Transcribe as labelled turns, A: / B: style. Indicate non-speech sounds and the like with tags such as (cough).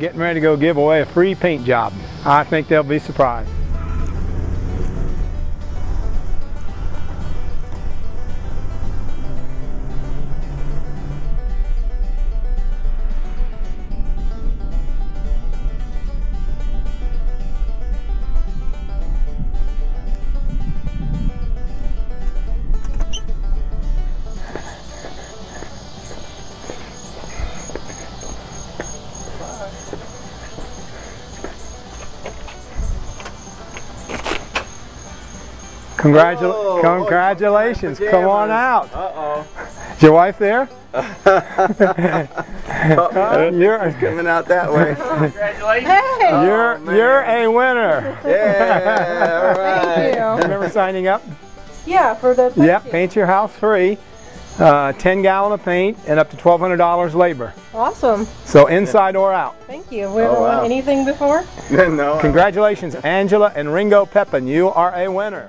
A: getting ready to go give away a free paint job. I think they'll be surprised. Congratu-
B: Oh,
A: congratulations.
B: oh,
A: Come on out.
B: Uh-oh.
A: Is your wife there? (laughs) you're
B: Coming out that way. Congratulations!
C: Hey!
A: you're
B: man.
A: you're a winner.
B: Yeah, (laughs) all right.
C: Thank you.
A: Remember signing up?
C: Yeah, for the
A: Yep, paint your house free. Uh, 10 gallon of paint and up to $1,200 labor.
C: Awesome.
A: So inside or out.
C: Thank you. We ever
B: Oh, wow.
C: won anything before? (laughs)
B: no.
A: Congratulations, Angela and Ringo Pepin. You are a winner.